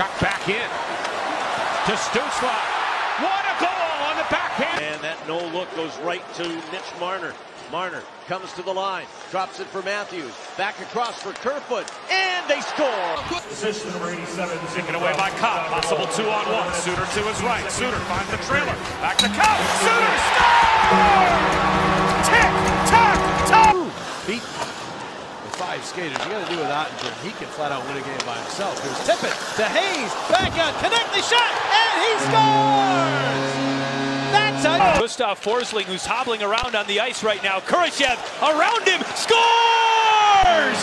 Tkachuk back in to Stützle. What a goal on the backhand. And that no look goes right to Mitch Marner. Marner comes to the line, drops it for Matthews, back across for Kerfoot, and they score. Position number 87. Taken away by Copp. Possible two on one. Suter to his right. Suter finds the trailer. Back to Copp. Suter skaters. You got to do it without him. He can flat out win a game by himself. Here's Tippett to Hayes. Back out. Connect the shot. And he scores! That's a. Gustav Forsling, who's hobbling around on the ice right now. Kurashev around him. Scores!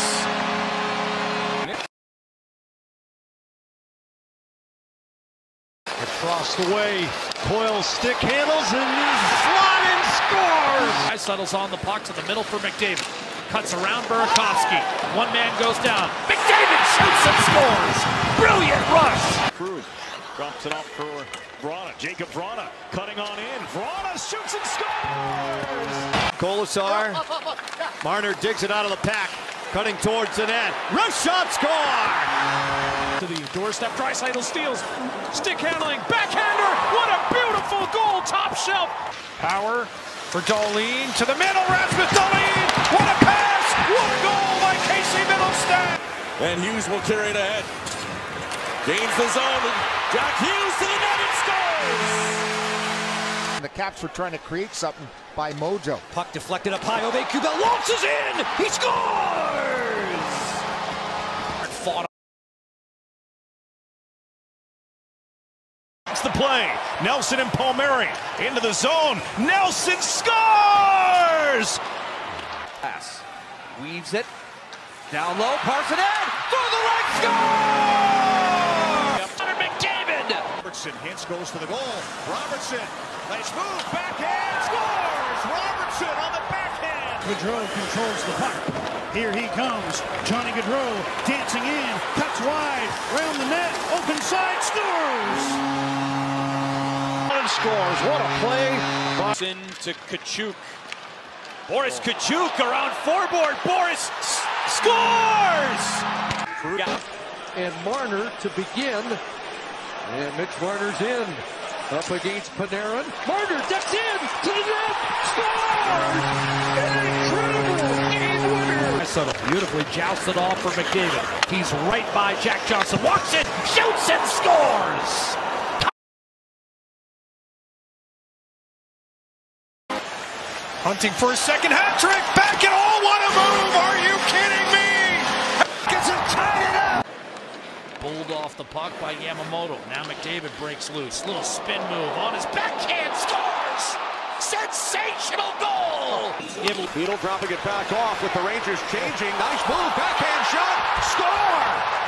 Across the way. Coyle stick handles and he slot and scores! Guy settles on the puck to the middle for McDavid. Cuts around Burakovsky. One man goes down. McDavid shoots and scores! Brilliant rush! Cruz drops it off for Vrana. Jakub Vrana cutting on in. Vrana shoots and scores. Kolasar. Marner digs it out of the pack. Cutting towards the net. Rush shot score! To the doorstep, Draisaitl steals. Stick handling, backhander. What a beautiful goal, top shelf. Power for Dahlin to the middle. Rasmus Dahlin. Casey And Hughes will carry it ahead. Gains the zone. Jack Hughes to the net and scores. The Caps were trying to create something by Mojo. Puck deflected up high. Ove Kuga launches in. He scores. Fought That's the play. Nelson and Palmieri into the zone. Nelson scores! Pass. Weaves it. Down low. Parsonet for the right score! Connor McDavid. Robertson, Hintz goes to the goal. Robertson, nice move, backhand, scores! Robertson on the backhand! Gaudreau controls the puck. Here he comes. Johnny Gaudreau dancing in, cuts wide, round the net, open side, scores! And scores. What a play. In to Tkachuk. Boris Tkachuk around foreboard. Boris s- scores! and Marner to begin. And Mitch Marner's in. Up against Panarin. Marner ducks in to the net. Scores! Incredible game winner. Minnesota beautifully jousted off for McDavid. He's right by Jack Johnson. Walks it, shoots and scores! Hunting for a second hat trick. Back and all. What a move! The puck by Yamamoto. Now McDavid breaks loose. Little spin move on his backhand. Scores! Sensational goal! Beetle dropping it back off with the Rangers changing. Nice move, backhand shot, score!